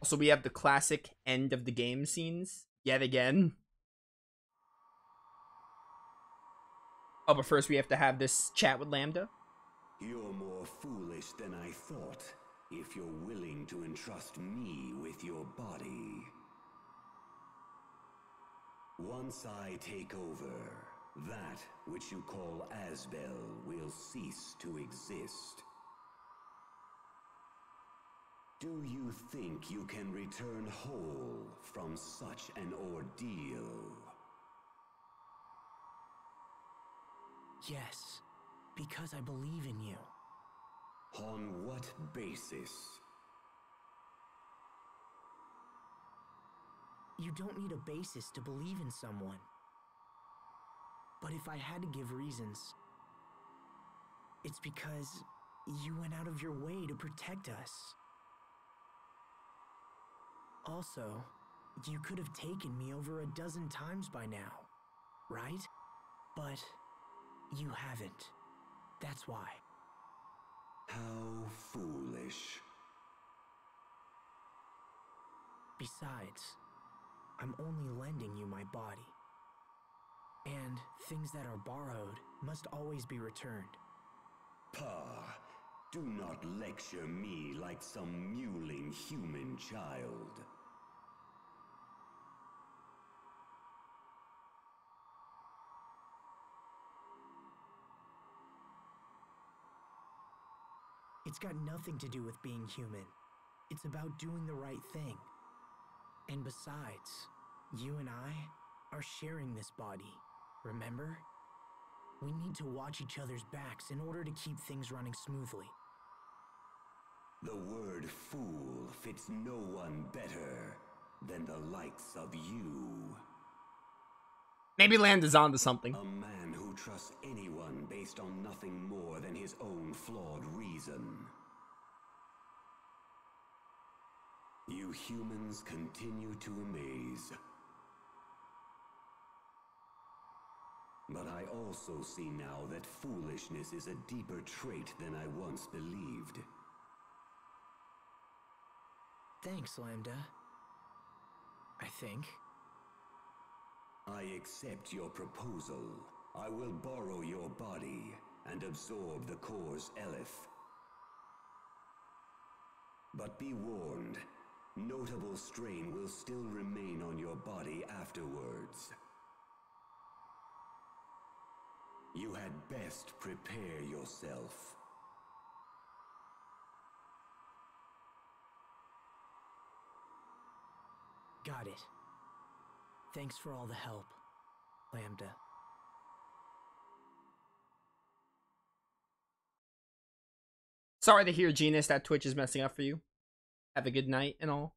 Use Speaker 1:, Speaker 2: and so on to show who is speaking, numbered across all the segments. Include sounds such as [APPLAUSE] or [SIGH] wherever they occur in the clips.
Speaker 1: Also, we have the classic end of the game scenes yet again. Oh, but first we have to have this chat with Lambda.
Speaker 2: You're more foolish than I thought, if you're willing to entrust me with your body. Once I take over, that which you call Asbel will cease to exist. Do you think you can return whole from such an ordeal?
Speaker 3: Yes, because I believe in you.
Speaker 2: On what basis?
Speaker 3: You don't need a basis to believe in someone. But if I had to give reasons, it's because you went out of your way to protect us. Also, you could have taken me over a dozen times by now, right? But you haven't. That's why.
Speaker 2: How foolish.
Speaker 3: Besides, I'm only lending you my body. And things that are borrowed must always be returned.
Speaker 2: Pa, do not lecture me like some mewling human child.
Speaker 3: It's got nothing to do with being human. It's about doing the right thing. And besides, you and I are sharing this body, remember? We need to watch each other's backs in order to keep things running smoothly.
Speaker 2: The word fool fits no one better than the likes of you.
Speaker 1: Maybe Land is onto something.
Speaker 2: A man who trusts anyone based on nothing more than his own flawed reason. You humans continue to amaze. But I also see now that foolishness is a deeper trait than I once believed.
Speaker 3: Thanks, Lambda. I think.
Speaker 2: I accept your proposal. I will borrow your body and absorb the core's Eleth. But be warned, notable strain will still remain on your body afterwards. You had best prepare yourself.
Speaker 3: Got it. Thanks for all the help, Lambda.
Speaker 1: Sorry to hear, Genus, that Twitch is messing up for you. Have a good night and all.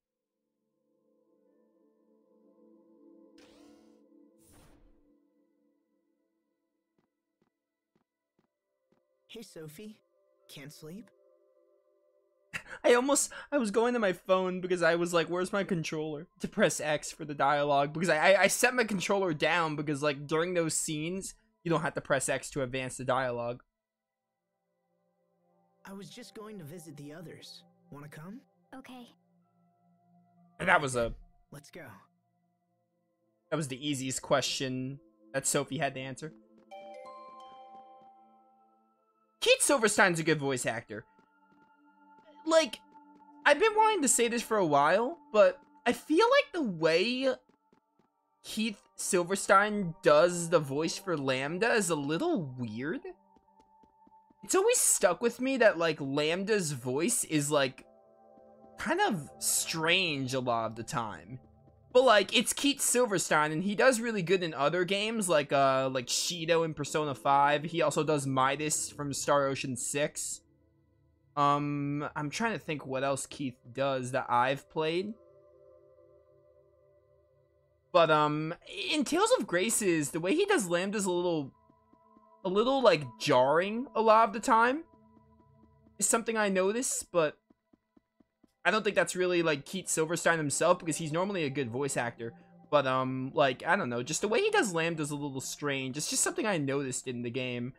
Speaker 3: Hey, Sophie. Can't sleep? [LAUGHS]
Speaker 1: I almost I was going to my phone because I was like, "Where's my controller?" To press X for the dialogue because I, I I set my controller down because like during those scenes you don't have to press X to advance the dialogue.
Speaker 3: I was just going to visit the others. Wanna come?
Speaker 4: Okay.
Speaker 1: And that was a
Speaker 3: Let's go.
Speaker 1: that was the easiest question that Sophie had to answer. Keith Silverstein's a good voice actor. Like, I've been wanting to say this for a while, but I feel like the way Keith Silverstein does the voice for Lambda is a little weird. It's always stuck with me that, like, Lambda's voice is, like, kind of strange a lot of the time. But like it's Keith Silverstein and he does really good in other games like uh like Shido in Persona 5. He also does Midas from Star Ocean 6. Um I'm trying to think what else Keith does that I've played. But um in Tales of Graces, the way he does Lambda's a little a little like jarring a lot of the time. Is something I notice, but I don't think that's really like Keith Silverstein himself because he's normally a good voice actor. But um, like I don't know, just the way he does Lambda's a little strange. It's just something I noticed in the game.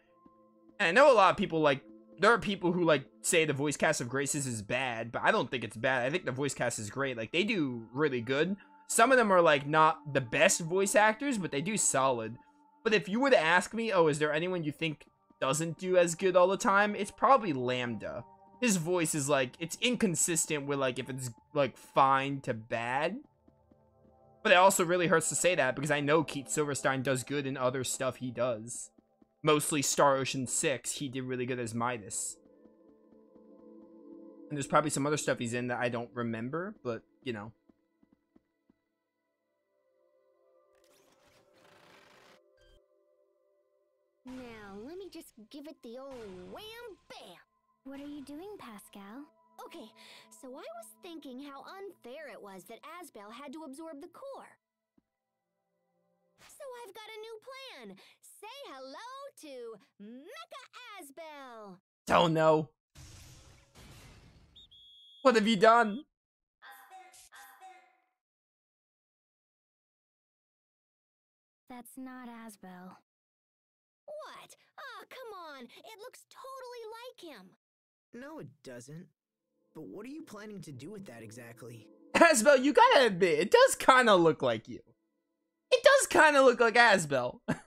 Speaker 1: And I know a lot of people like there are people who like say the voice cast of Graces is bad, but I don't think it's bad. I think the voice cast is great. Like they do really good. Some of them are like not the best voice actors, but they do solid. But if you were to ask me, oh, is there anyone you think doesn't do as good all the time? It's probably Lambda. His voice is like it's inconsistent with like if it's like fine to bad. But it also really hurts to say that because I know Keith Silverstein does good in other stuff he does. Mostly Star Ocean 6, he did really good as Midas. And there's probably some other stuff he's in that I don't remember, but, you know.
Speaker 4: Now, let me just give it the old wham bam.
Speaker 5: What are you doing, Pascal?
Speaker 4: Okay, so I was thinking how unfair it was that Asbel had to absorb the core. So I've got a new plan. Say hello to Mecha Asbel.
Speaker 1: Don't know. What have you done?
Speaker 5: That's not Asbel.
Speaker 4: What? Ah, come on. It looks totally like him.
Speaker 3: No, it doesn't. But what are you planning to do with that exactly?
Speaker 1: Asbel, you gotta admit, it does kind of look like you. It does kind of look like Asbel. [LAUGHS]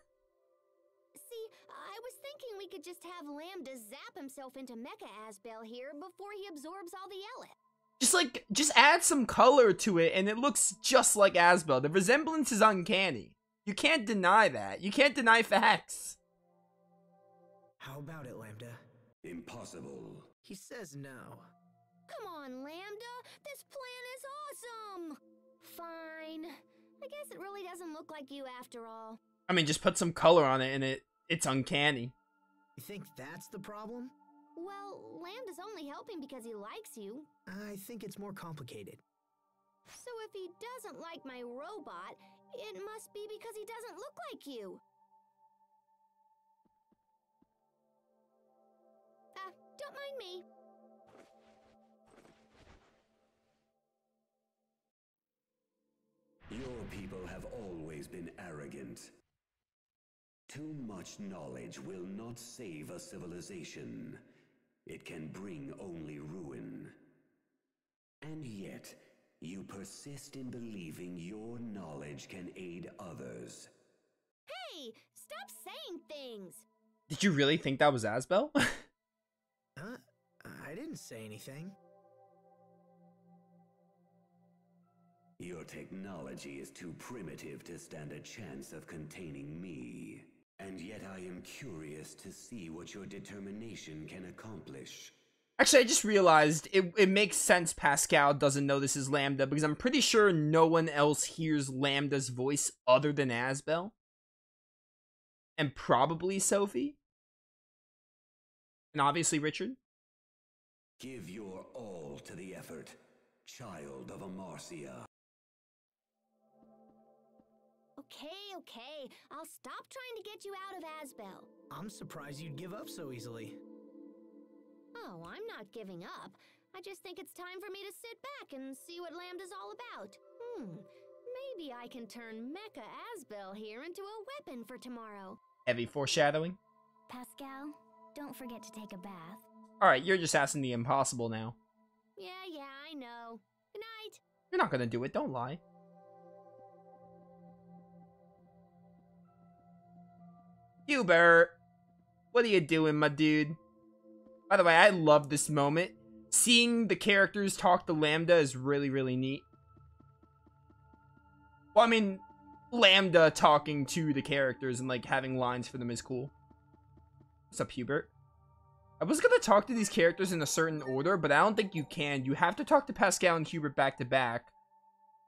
Speaker 4: we could just have Lambda zap himself into Mecha Asbel here before he absorbs all the Eleth.
Speaker 1: just like, just add some color to it and it looks just like Asbel. The resemblance is uncanny. You can't deny that. You can't deny facts.
Speaker 3: How about it, Lambda?
Speaker 2: Impossible.
Speaker 3: He says no.
Speaker 4: Come on, Lambda. This plan is awesome. Fine. I guess it really doesn't look like you after all.
Speaker 1: I mean, just put some color on it and it it's uncanny.
Speaker 3: You think that's the problem?
Speaker 4: Well, Lambda's only helping because he likes you.
Speaker 3: I think it's more complicated.
Speaker 4: So if he doesn't like my robot, it must be because he doesn't look like you. Ah, don't mind me.
Speaker 2: Your people have always been arrogant. Too much knowledge will not save a civilization. It can bring only ruin. And yet, you persist in believing your knowledge can aid others.
Speaker 4: Hey, stop saying things.
Speaker 1: Did you really think that was Asbel?
Speaker 3: Huh? [LAUGHS] I didn't say anything.
Speaker 2: Your technology is too primitive to stand a chance of containing me. And yet I am curious to see what your determination can accomplish.
Speaker 1: Actually, I just realized it, it makes sense Pascal doesn't know this is Lambda because I'm pretty sure no one else hears Lambda's voice other than Asbel. And probably Sophie. And obviously Richard.
Speaker 2: Give your all to the effort, child of Amarcia.
Speaker 4: Okay, okay. I'll stop trying to get you out of Asbel.
Speaker 3: I'm surprised you'd give up so easily.
Speaker 4: Oh, I'm not giving up. I just think it's time for me to sit back and see what Lambda's all about. Hmm. Maybe I can turn Mecha Asbel here into a weapon for tomorrow.
Speaker 1: Heavy foreshadowing.
Speaker 5: Pascal, don't forget to take a bath.
Speaker 1: Alright, you're just asking the impossible now.
Speaker 4: Yeah, yeah, I know. Good night.
Speaker 1: You're not gonna do it, don't lie. Hubert! What are you doing, my dude? By the way, I love this moment. Seeing the characters talk to Lambda is really, really neat. Well, I mean, Lambda talking to the characters and, like, having lines for them is cool. What's up, Hubert? I was gonna talk to these characters in a certain order, but I don't think you can. You have to talk to Pascal and Hubert back to back.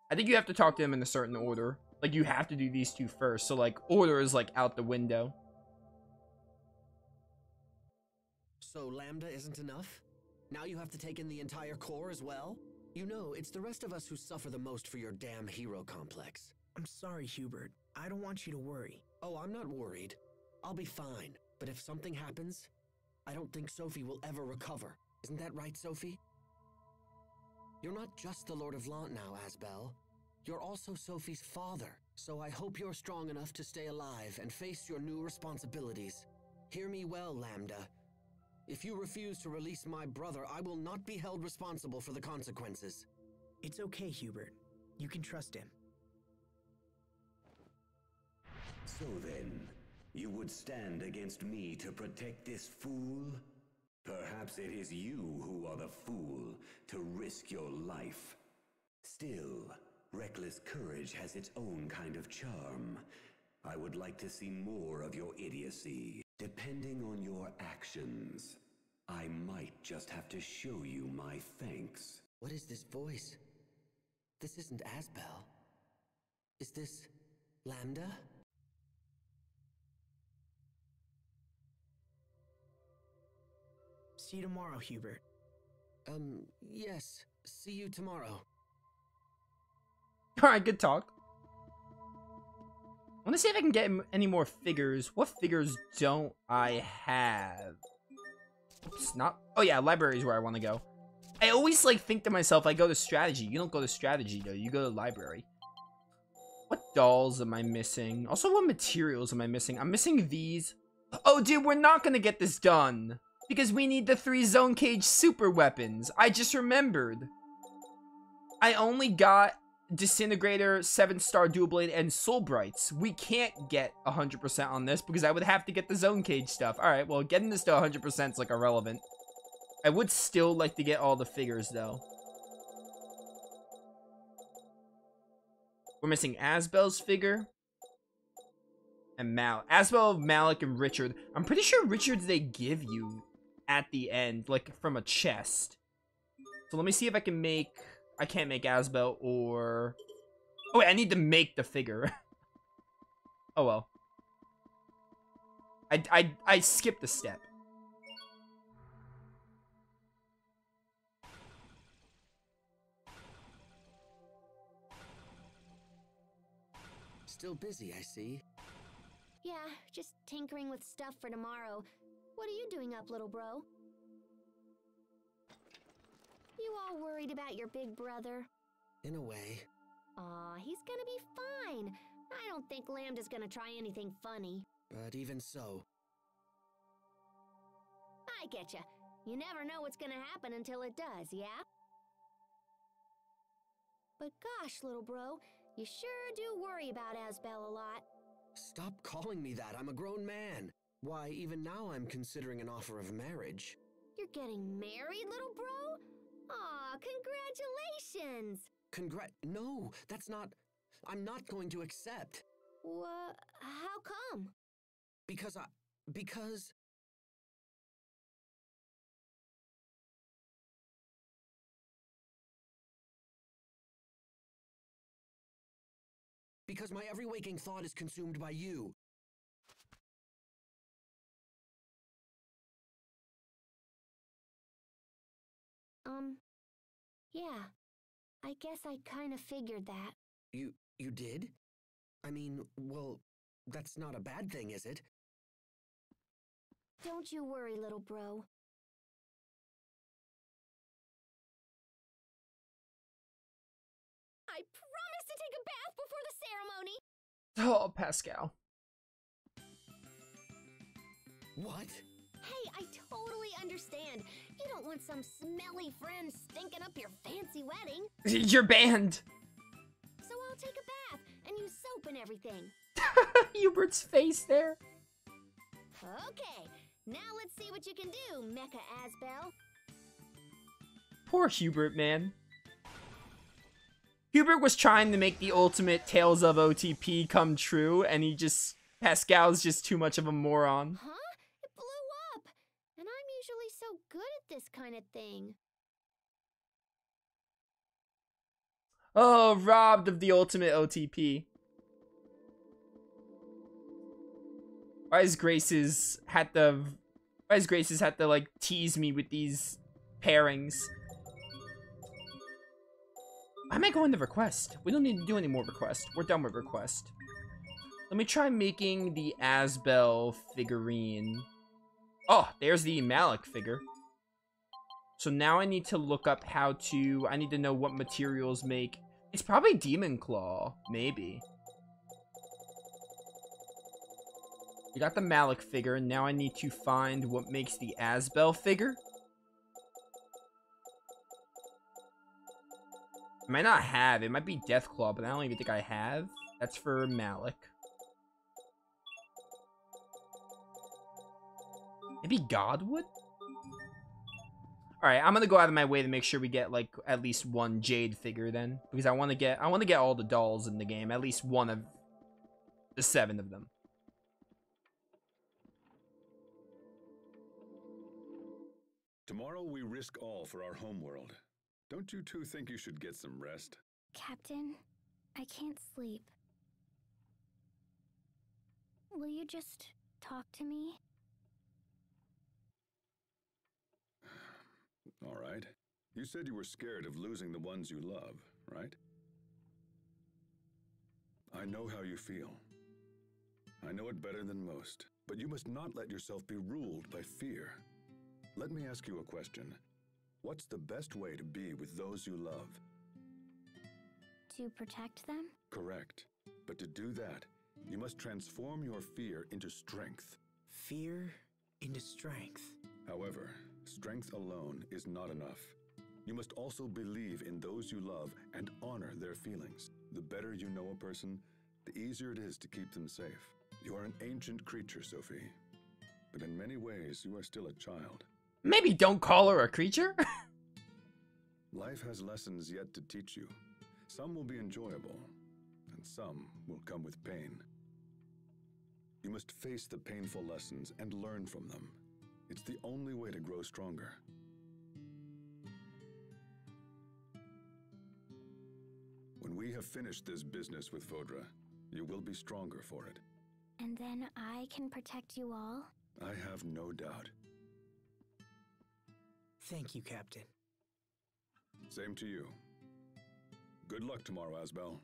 Speaker 1: I think you have to talk to them in a certain order. Like, you have to do these two first. So, like, order is, like, out the window.
Speaker 6: So Lambda isn't enough? Now you have to take in the entire core as well? You know, it's the rest of us who suffer the most for your damn hero complex.
Speaker 3: I'm sorry, Hubert. I don't want you to worry.
Speaker 6: Oh, I'm not worried. I'll be fine. But if something happens, I don't think Sophie will ever recover. Isn't that right, Sophie? You're not just the Lord of Lhant now, Asbel. You're also Sophie's father. So I hope you're strong enough to stay alive and face your new responsibilities. Hear me well, Lambda. If you refuse to release my brother, I will not be held responsible for the consequences.
Speaker 3: It's okay, Hubert. You can trust him.
Speaker 2: So then, you would stand against me to protect this fool? Perhaps it is you who are the fool to risk your life. Still, reckless courage has its own kind of charm. I would like to see more of your idiocy. Depending on your actions, I might just have to show you my thanks.
Speaker 6: What is this voice? This isn't Asbel. Is this Lambda?
Speaker 3: See you tomorrow, Hubert.
Speaker 6: Um, yes. See you tomorrow. [LAUGHS]
Speaker 1: All right, good talk. Want to see if I can get any more figures. What figures don't I have? It's not. Oh yeah, library is where I want to go. I always like think to myself, I go to strategy. You don't go to strategy though. You go to library. What dolls am I missing? Also, what materials am I missing? I'm missing these. Oh, dude, we're not gonna get this done because we need the three zone cage super weapons. I just remembered. I only got Disintegrator, 7-star Dual Blade, and Soul Brights. We can't get 100% on this because I would have to get the Zone Cage stuff. Alright, well, getting this to 100% is, like, irrelevant. I would still like to get all the figures, though. We're missing Asbel's figure. And Mal. Asbel, Malik, and Richard. I'm pretty sure Richard they give you at the end, like, from a chest. So let me see if I can make... I can't make Asbel or... Oh, wait, I need to make the figure. [LAUGHS] oh, well. I, I, I skipped a step.
Speaker 6: Still busy, I see.
Speaker 4: Yeah, just tinkering with stuff for tomorrow. What are you doing up, little bro? You all worried about your big brother?
Speaker 6: In a way.
Speaker 4: Aw, he's gonna be fine. I don't think Lambda's gonna try anything funny.
Speaker 6: But even so,
Speaker 4: I get ya. You never know what's gonna happen until it does, yeah? But gosh, little bro, you sure do worry about Asbel a lot.
Speaker 6: stop calling me that. I'm a grown man. Why, even now I'm considering an offer of marriage.
Speaker 4: You're getting married, little bro? Aw, congratulations!
Speaker 6: Congrat. No, that's not. I'm not going to accept.
Speaker 4: What? How come?
Speaker 6: Because I. Because. Because my every waking thought is consumed by you.
Speaker 4: Um, yeah. I guess I kind of figured that.
Speaker 6: You. You did? I mean, well, that's not a bad thing, is it?
Speaker 4: Don't you worry, little bro. I promise to take a bath before the ceremony!
Speaker 1: Oh, Pascal.
Speaker 6: What?
Speaker 4: Hey, I totally understand. You don't want some smelly friend stinking up your fancy wedding. [LAUGHS]
Speaker 1: You're banned.
Speaker 4: So I'll take a bath and use soap and everything. [LAUGHS]
Speaker 1: Hubert's face there.
Speaker 4: Okay, now let's see what you can do, Mecha Asbel.
Speaker 1: Poor Hubert, man. Hubert was trying to make the ultimate Tales of OTP come true, and he just... Pascal's just too much of a moron.
Speaker 4: Huh? It blew up! And I'm usually so good at this kind of thing.
Speaker 1: Oh, robbed of the ultimate OTP. Why is Grace's had to... Why is Grace's had to, like, tease me with these pairings? I might go going to request? We don't need to do any more request. We're done with request. Let me try making the Asbel figurine. Oh, there's the Malik figure. So now I need to look up how to... I need to know what materials make... It's probably Demon Claw. Maybe. I got the Malik figure, and now I need to find what makes the Asbel figure. I might not have. It might be Deathclaw, but I don't even think I have. That's for Malik. Maybe Godwood? Alright, I'm gonna go out of my way to make sure we get, like, at least one Jade figure then. Because I want to get, I want to get all the dolls in the game. At least one of the seven of them.
Speaker 7: Tomorrow we risk all for our homeworld. Don't you two think you should get some rest?
Speaker 5: Captain, I can't sleep. Will you just talk to me?
Speaker 7: All right. You said you were scared of losing the ones you love, right? I know how you feel. I know it better than most, but you must not let yourself be ruled by fear. Let me ask you a question. What's the best way to be with those you love?
Speaker 5: To protect them?
Speaker 7: Correct. But to do that, you must transform your fear into strength.
Speaker 3: Fear into strength.
Speaker 7: However, strength alone is not enough. You must also believe in those you love and honor their feelings. The better you know a person, the easier it is to keep them safe. You are an ancient creature, Sophie. But in many ways, you are still a child.
Speaker 1: Maybe don't call her a creature? [LAUGHS]
Speaker 7: Life has lessons yet to teach you. Some will be enjoyable, and some will come with pain. You must face the painful lessons and learn from them. It's the only way to grow stronger. When we have finished this business with Fodra, you will be stronger for it.
Speaker 5: And then I can protect you all?
Speaker 7: I have no doubt.
Speaker 3: Thank you, Captain.
Speaker 7: Same to you. Good luck tomorrow, Asbel.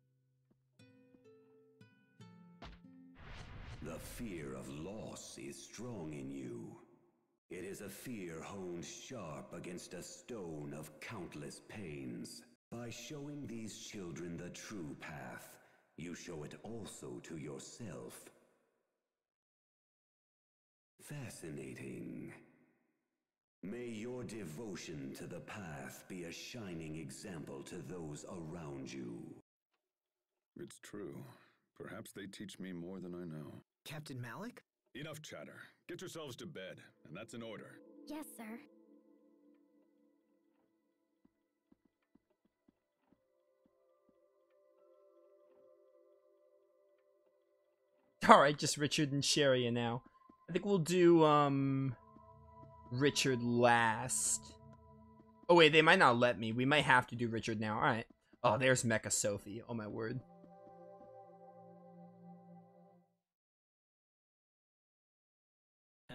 Speaker 2: The fear of loss is strong in you. It is a fear honed sharp against a stone of countless pains. By showing these children the true path, you show it also to yourself. Fascinating. May your devotion to the path be a shining example to those around you.
Speaker 7: It's true. Perhaps they teach me more than I know.
Speaker 3: Captain Malik?
Speaker 7: Enough chatter. Get yourselves to bed, and that's an order.
Speaker 5: Yes, sir.
Speaker 1: Alright, just Richard and Cheria now. I think we'll do, um... Richard last. Oh wait, they might not let me. We might have to do Richard now. Alright. Oh, there's Mecha Sophie. Oh my word.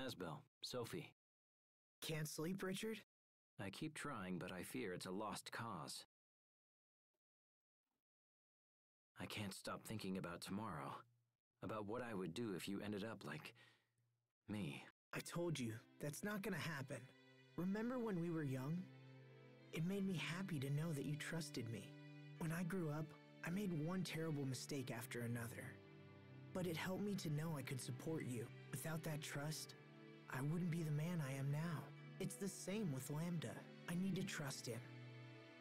Speaker 8: Asbel, Sophie.
Speaker 3: Can't sleep, Richard?
Speaker 8: I keep trying, but I fear it's a lost cause. I can't stop thinking about tomorrow. About what I would do if you ended up like me.
Speaker 3: I told you, that's not gonna happen. Remember when we were young? It made me happy to know that you trusted me. When I grew up, I made one terrible mistake after another. But it helped me to know I could support you. Without that trust, I wouldn't be the man I am now. It's the same with Lambda. I need to trust him.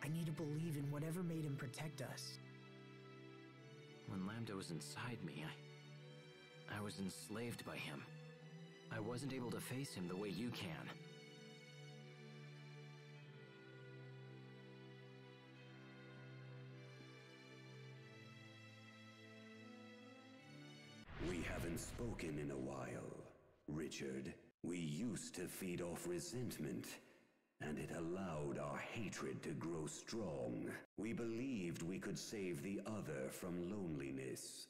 Speaker 3: I need to believe in whatever made him protect us.
Speaker 8: When Lambda was inside me, I. I was enslaved by him. I wasn't able to face him the way you can.
Speaker 2: We haven't spoken in a while, Richard. We used to feed off resentment, and it allowed our hatred to grow strong. We believed we could save the other from loneliness.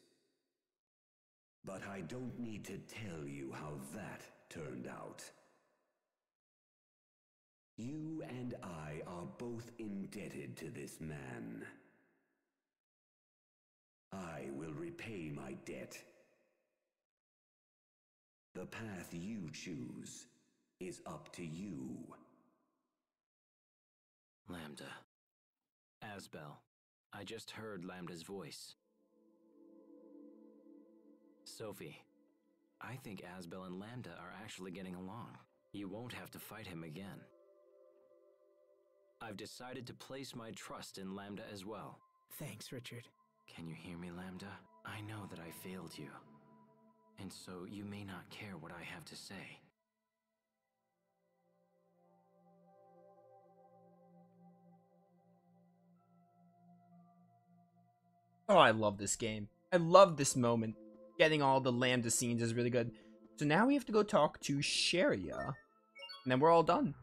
Speaker 2: But I don't need to tell you how that turned out. You and I are both indebted to this man. I will repay my debt. The path you choose is up to you.
Speaker 8: Lambda. Asbel. I just heard Lambda's voice. Sophie. I think Asbel and Lambda are actually getting along. You won't have to fight him again. I've decided to place my trust in Lambda as well.
Speaker 3: Thanks, Richard.
Speaker 8: Can you hear me, Lambda? I know that I failed you. And so you may not care what I have to say.
Speaker 1: Oh, I love this game. I love this moment. Getting all the Lambda scenes is really good. So now we have to go talk to Cheria. And then we're all done.